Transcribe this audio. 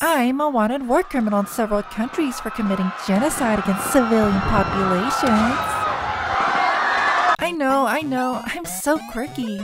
I'm a wanted war criminal in several countries for committing genocide against civilian populations. I know, I know, I'm so quirky.